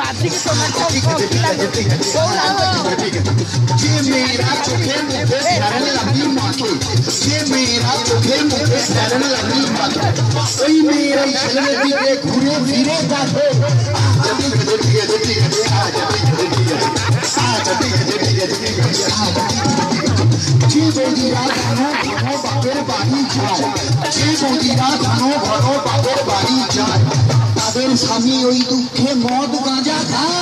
मासी की तो मैं तो पिला देती है सोला हो ये मेरा चोखे मुँह पे सरन लगी मातू ये मेरा चोखे मुँह पे सरन लगी मातू कोई मेरे चलने दिए घूरे फिरे जाते आ जल्दी जल्दी जल्दी आ जल्दी जल्दी आ जल्दी जल्दी जल्दी आ जी बोली रात घनो घनो बाबेर बारी जाओ जी बोली रात घनो घनो बाबेर बारी जाओ আমি ওই দুঃখে মদ গাঁজা খাই।